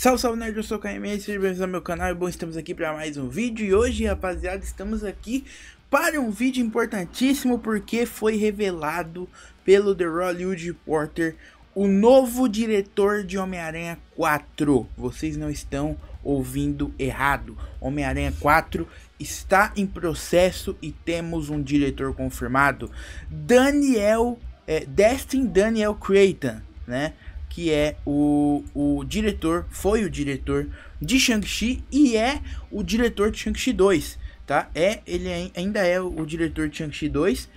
Salve, salve nerd, eu sou o KM, sejam bem-vindos ao meu canal, e bom, estamos aqui para mais um vídeo e hoje, rapaziada, estamos aqui para um vídeo importantíssimo porque foi revelado pelo The Hollywood Reporter o novo diretor de Homem-Aranha 4. Vocês não estão ouvindo errado, Homem-Aranha 4 está em processo e temos um diretor confirmado, Daniel, é, Destin Daniel Creighton, né? Que é o, o diretor, foi o diretor de Shang-Chi e é o diretor de Shang-Chi 2, tá? É, ele ainda é o diretor de Shang-Chi 2.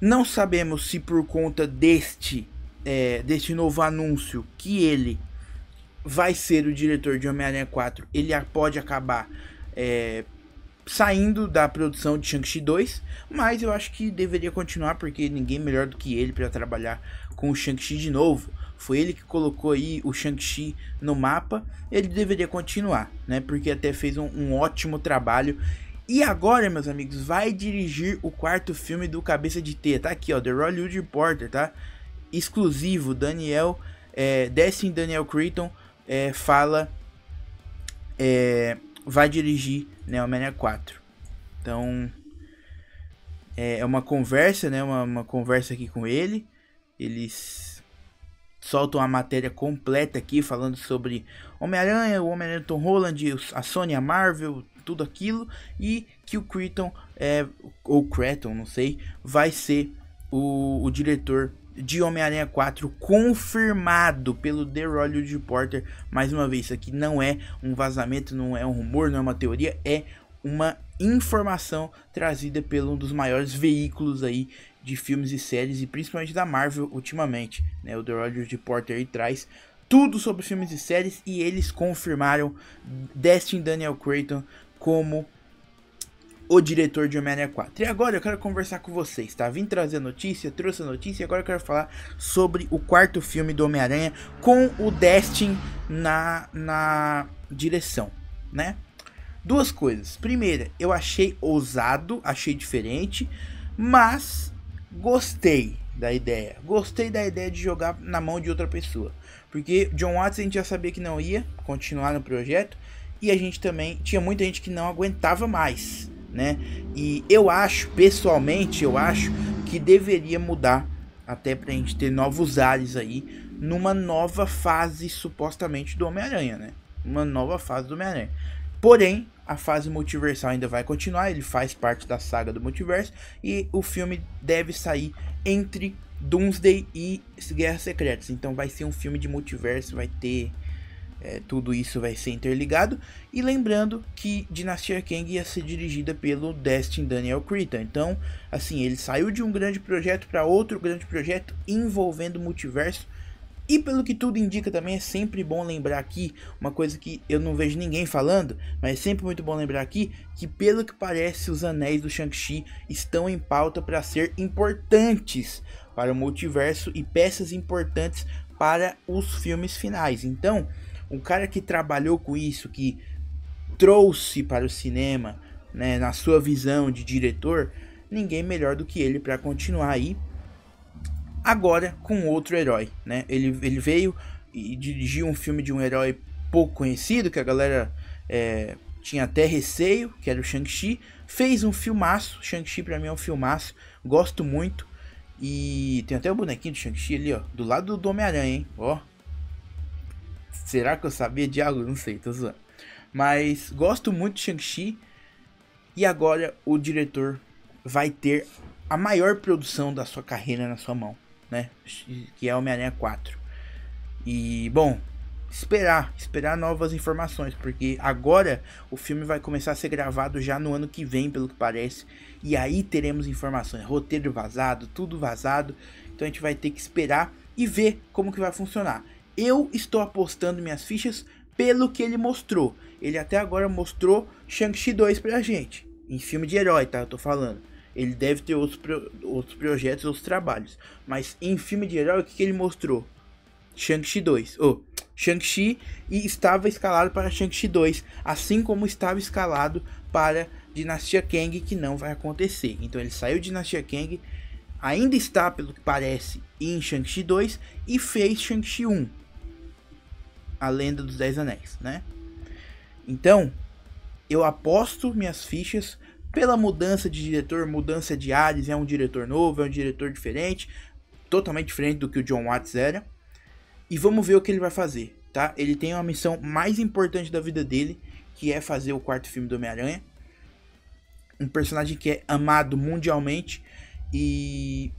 Não sabemos se por conta deste, é, deste novo anúncio que ele vai ser o diretor de Homem-Aranha 4, ele pode acabar é, saindo da produção de Shang-Chi 2, mas eu acho que deveria continuar porque ninguém melhor do que ele para trabalhar com o Shang-Chi de novo foi ele que colocou aí o Shang-Chi no mapa, ele deveria continuar, né? Porque até fez um, um, ótimo trabalho. E agora, meus amigos, vai dirigir o quarto filme do Cabeça de T. Tá aqui, ó, The Hollywood Reporter, tá? Exclusivo, Daniel, é, Destin Daniel Creighton é, fala, é, vai dirigir, né, Homem-Aranha 4. Então, é, é uma conversa, né, uma, uma conversa aqui com ele. Eles soltam a matéria completa aqui falando sobre Homem-Aranha, o Homem-Aranha Tom Holland, a Sony, a Marvel, tudo aquilo e que o Creighton é, ou Creighton, não sei, vai ser o, o diretor de Homem-Aranha 4 confirmado pelo The Hollywood Reporter. Mais uma vez, isso aqui não é um vazamento, não é um rumor, não é uma teoria, é uma informação trazida pelo um dos maiores veículos aí de filmes e séries, e principalmente da Marvel ultimamente. Né? O The Rogers Reporter aí traz tudo sobre filmes e séries, e eles confirmaram Destin Daniel Creighton como o diretor de Homem-Aranha 4. E agora eu quero conversar com vocês, tá? Vim trazer a notícia, trouxe a notícia e agora eu quero falar sobre o quarto filme do Homem-Aranha com o Destin na, na direção, né? Duas coisas. Primeira, eu achei ousado, achei diferente, mas gostei da ideia. Gostei da ideia de jogar na mão de outra pessoa. Porque John Watts a gente já sabia que não ia continuar no projeto. E a gente também tinha muita gente que não aguentava mais, né? E eu acho, pessoalmente, eu acho que deveria mudar até pra gente ter novos ares aí numa nova fase supostamente do Homem-Aranha, né? Uma nova fase do Homem-Aranha. Porém, a fase multiversal ainda vai continuar, ele faz parte da saga do multiverso e o filme deve sair entre Doomsday e Guerras Secretas. Então vai ser um filme de multiverso, vai ter é, tudo isso vai ser interligado. E lembrando que Dinastia Kang ia ser dirigida pelo Destin Daniel Creighton. Então, assim, ele saiu de um grande projeto para outro grande projeto envolvendo multiverso e pelo que tudo indica também é sempre bom lembrar aqui uma coisa que eu não vejo ninguém falando, mas é sempre muito bom lembrar aqui que pelo que parece os anéis do Shang-Chi estão em pauta para ser importantes para o multiverso e peças importantes para os filmes finais. Então, um cara que trabalhou com isso, que trouxe para o cinema, né, na sua visão de diretor, ninguém melhor do que ele para continuar aí agora com outro herói, né? Ele, ele veio e dirigiu um filme de um herói pouco conhecido, que a galera é, tinha até receio, que era o Shang-Chi. Fez um filmaço, Shang-Chi pra mim é um filmaço, gosto muito. E tem até o bonequinho do Shang-Chi ali, ó, do lado do Homem-Aranha, hein? Ó. Será que eu sabia de algo? Não sei, tô zoando. Mas gosto muito de Shang-Chi. E agora o diretor vai ter a maior produção da sua carreira na sua mão né? Que é Homem-Aranha 4. E, bom, esperar, esperar novas informações, porque agora o filme vai começar a ser gravado já no ano que vem, pelo que parece, e aí teremos informações, roteiro vazado, tudo vazado, então a gente vai ter que esperar e ver como que vai funcionar. Eu estou apostando minhas fichas pelo que ele mostrou. Ele até agora mostrou Shang-Chi 2 pra gente, em filme de herói, tá? Eu tô falando. Ele deve ter outros, pro, outros projetos, outros trabalhos. Mas em filme de herói, o que, que ele mostrou? Shang-Chi 2. Oh, Shang-Chi e estava escalado para Shang-Chi 2. Assim como estava escalado para Dinastia Kang, que não vai acontecer. Então ele saiu de Dinastia Kang, ainda está, pelo que parece, em Shang-Chi 2 e fez Shang-Chi 1. A Lenda dos Dez Anéis, né? Então, eu aposto minhas fichas pela mudança de diretor, mudança de ares, é um diretor novo, é um diretor diferente, totalmente diferente do que o John Watts era. E vamos ver o que ele vai fazer, tá? Ele tem uma missão mais importante da vida dele, que é fazer o quarto filme do Homem-Aranha. Um personagem que é amado mundialmente e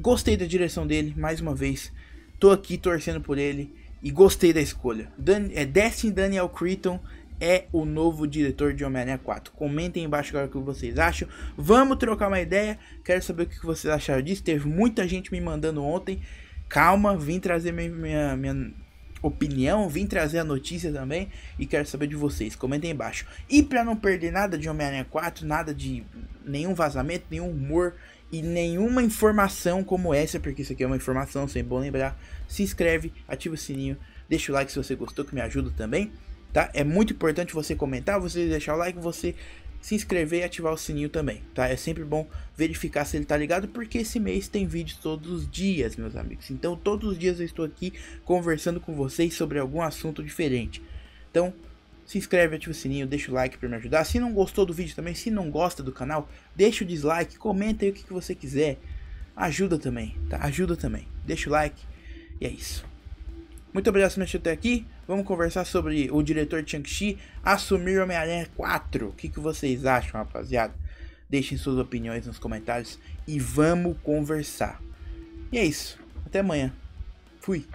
gostei da direção dele, mais uma vez. Tô aqui torcendo por ele e gostei da escolha. Dan é Destin Daniel Cretton é o novo diretor de Homem-Aranha 4. Comentem embaixo agora o que vocês acham. Vamos trocar uma ideia. Quero saber o que vocês acharam disso. Teve muita gente me mandando ontem. Calma, vim trazer minha, minha, minha opinião, vim trazer a notícia também e quero saber de vocês. Comentem embaixo. E para não perder nada de Homem-Aranha 4, nada de nenhum vazamento, nenhum humor e nenhuma informação como essa, porque isso aqui é uma informação, sempre bom lembrar. Se inscreve, ativa o sininho, deixa o like se você gostou, que me ajuda também, tá? É muito importante você comentar, você deixar o like, você se inscrever e ativar o sininho também, tá? É sempre bom verificar se ele tá ligado, porque esse mês tem vídeos todos os dias, meus amigos. Então, todos os dias eu estou aqui conversando com vocês sobre algum assunto diferente. Então, se inscreve, ativa o sininho, deixa o like para me ajudar. Se não gostou do vídeo também, se não gosta do canal, deixa o dislike, comenta aí o que, que você quiser. Ajuda também, tá? Ajuda também. Deixa o like e é isso. Muito obrigado por assistir até aqui. Vamos conversar sobre o diretor Chang-Chi assumir Homem-Aranha 4. O que, que vocês acham, rapaziada? Deixem suas opiniões nos comentários e vamos conversar. E é isso. Até amanhã. Fui.